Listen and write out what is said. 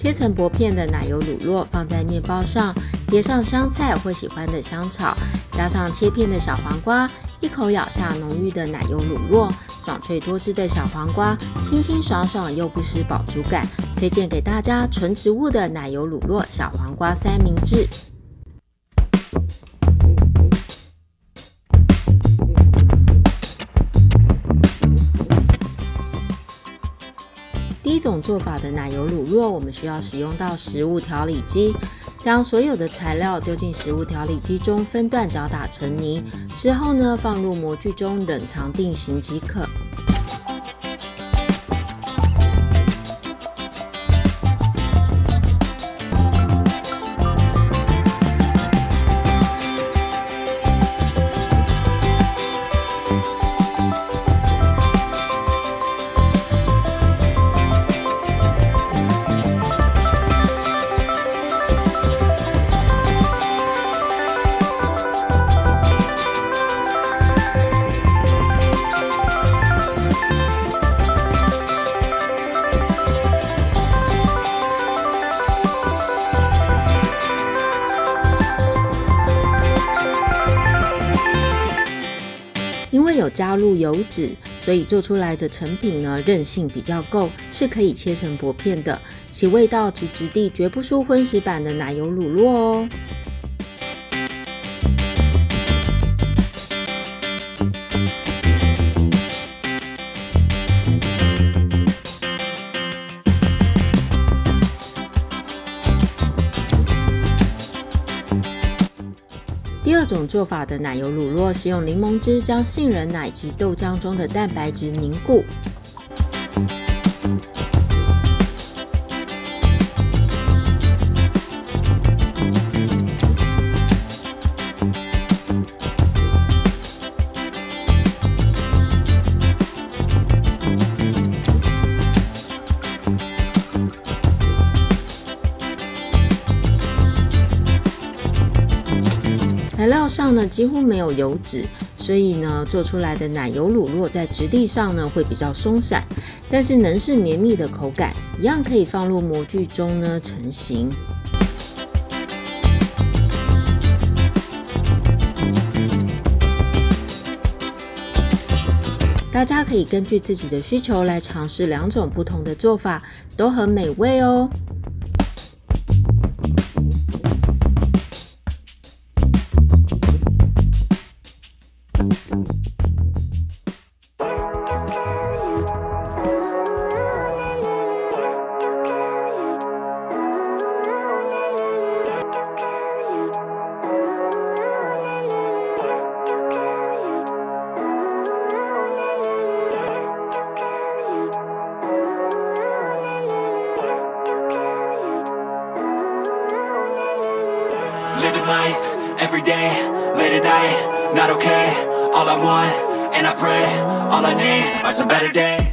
切成薄片的奶油乳酪放在面包上，叠上香菜或喜欢的香草，加上切片的小黄瓜，一口咬下浓郁的奶油乳酪，爽脆多汁的小黄瓜，清清爽爽又不失饱足感，推荐给大家纯植物的奶油乳酪小黄瓜三明治。第一种做法的奶油乳酪，我们需要使用到食物调理机，将所有的材料丢进食物调理机中分段搅打成泥，之后呢放入模具中冷藏定型即可。为有加入油脂，所以做出来的成品呢韧性比较够，是可以切成薄片的，其味道及质地绝不输荤食版的奶油乳酪哦。各种做法的奶油乳酪是用柠檬汁将杏仁奶及豆浆中的蛋白质凝固。材料上呢几乎没有油脂，所以呢做出来的奶油乳酪在质地上呢会比较松散，但是能是绵密的口感，一样可以放入模具中呢成型。大家可以根据自己的需求来尝试两种不同的做法，都很美味哦。Living life every day, late at night, not okay. All I want, and I pray, all I need are some better days.